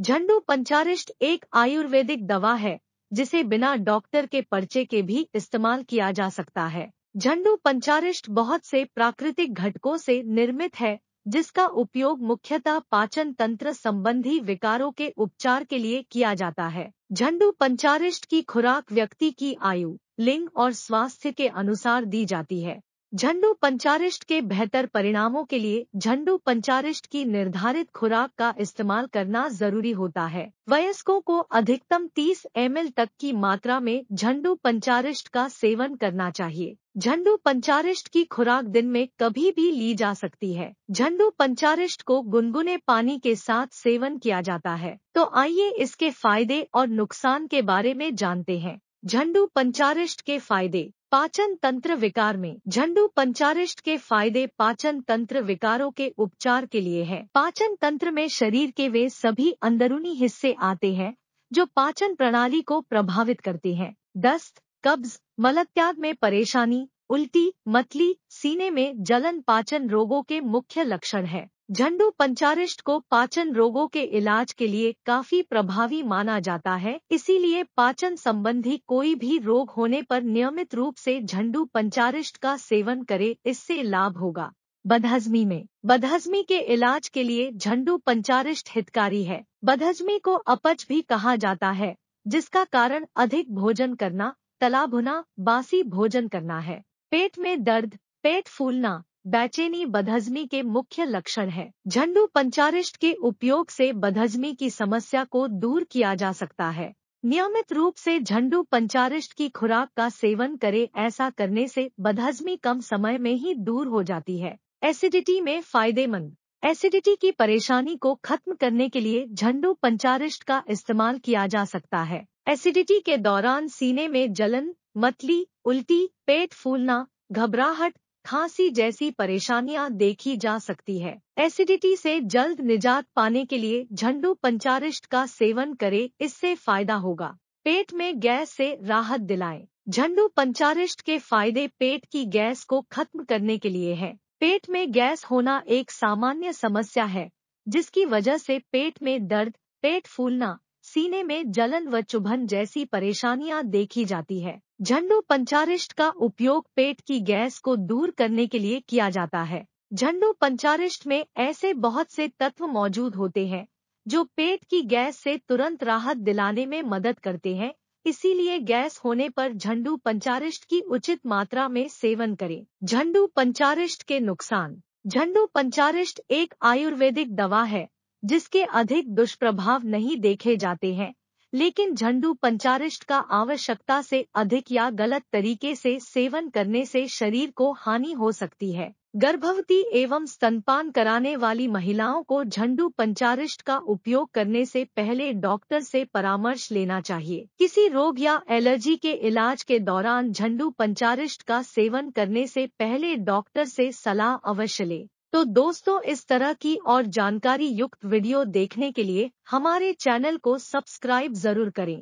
झंडू पंचारिष्ट एक आयुर्वेदिक दवा है, जिसे बिना डॉक्टर के पर्चे के भी इस्तेमाल किया जा सकता है। झंडू पंचारिष्ट बहुत से प्राकृतिक घटकों से निर्मित है, जिसका उपयोग मुख्यतः पाचन तंत्र संबंधी विकारों के उपचार के लिए किया जाता है। झंडू पंचारिष्ट की खुराक व्यक्ति की आयु, लिंग और स्वास्थ्य के अनुसार दी जाती है। झंडू पंचारिष्ट के बेहतर परिणामों के लिए झंडू पंचारिष्ट की निर्धारित खुराक का इस्तेमाल करना ज़रूरी होता है। वयस्कों को अधिकतम 30 एम तक की मात्रा में झंडू पंचारिष्ट का सेवन करना चाहिए। झंडू पंचारिष्ट की खुराक दिन में कभी भी ली जा सकती है। झंडू पंचारिष्ट को गुनगुने पानी के साथ सेवन किया जाता है। तो आइए इसके फ़ायदे और नुकसान के बारे में जानते हैं। झंडू पंचारिष्ट के फ़ायदे, पाचन तंत्र विकार में। झंडू पंचारिष्ट के फ़ायदे पाचन तंत्र विकारों के उपचार के लिए है। पाचन तंत्र में शरीर के वे सभी अंदरूनी हिस्से आते हैं, जो पाचन प्रणाली को प्रभावित करते हैं। दस्त, कब्ज, मलत्याग में परेशानी, उल्टी, मतली, सीने में जलन पाचन रोगों के मुख्य लक्षण है। झंडू पंचारिष्ट को पाचन रोगों के इलाज के लिए काफ़ी प्रभावी माना जाता है, इसीलिए पाचन संबंधी कोई भी रोग होने पर नियमित रूप से झंडू पंचारिष्ट का सेवन करे, इससे लाभ होगा। बदहजमी में, बदहजमी के इलाज के लिए झंडू पंचारिष्ट हितकारी है। बदहजमी को अपच भी कहा जाता है, जिसका कारण अधिक भोजन करना, तला भुना, बासी भोजन करना है। पेट में दर्द, पेट फूलना बैचेनी बदहजमी के मुख्य लक्षण है। झंडू पंचारिष्ट के उपयोग से बदहजमी की समस्या को दूर किया जा सकता है। नियमित रूप से झंडू पंचारिष्ट की खुराक का सेवन करे, ऐसा करने से बदहजमी कम समय में ही दूर हो जाती है। एसिडिटी में फ़ायदेमंद। एसिडिटी की परेशानी को खत्म करने के लिए झंडू पंचारिष्ट का इस्तेमाल किया जा सकता है। एसिडिटी के दौरान सीने में जलन, मतली, उल्टी, पेट फूलना, घबराहट खांसी जैसी परेशानियाँ देखी जा सकती है। एसिडिटी से जल्द निजात पाने के लिए झंडू पंचारिष्ट का सेवन करें, इससे फ़ायदा होगा। पेट में गैस से राहत दिलाएँ। झंडू पंचारिष्ट के फ़ायदे पेट की गैस को खत्म करने के लिए है। पेट में गैस होना एक सामान्य समस्या है, जिसकी वजह से पेट में दर्द, पेट फूलना सीने में जलन व चुभन जैसी परेशानियाँ देखी जाती है। झंडू पंचारिष्ट का उपयोग पेट की गैस को दूर करने के लिए किया जाता है। झंडू पंचारिष्ट में ऐसे बहुत से तत्व मौजूद होते हैं, जो पेट की गैस से तुरंत राहत दिलाने में मदद करते हैं, इसीलिए गैस होने पर झंडू पंचारिष्ट की उचित मात्रा में सेवन करें। झंडू पंचारिष्ट के नुकसान। झंडू पंचारिष्ट एक आयुर्वेदिक दवा है जिसके अधिक दुष्प्रभाव नहीं देखे जाते हैं, लेकिन झंडू पंचारिष्ट का आवश्यकता से अधिक या गलत तरीके से सेवन करने से शरीर को हानि हो सकती है। गर्भवती एवं स्तनपान कराने वाली महिलाओं को झंडू पंचारिष्ट का उपयोग करने से पहले डॉक्टर से परामर्श लेना चाहिए। किसी रोग या एलर्जी के इलाज के दौरान झंडू पंचारिष्ट का सेवन करने से पहले डॉक्टर से सलाह अवश्य ले। तो दोस्तों, इस तरह की और जानकारी युक्त वीडियो देखने के लिए हमारे चैनल को सब्सक्राइब ज़रूर करें।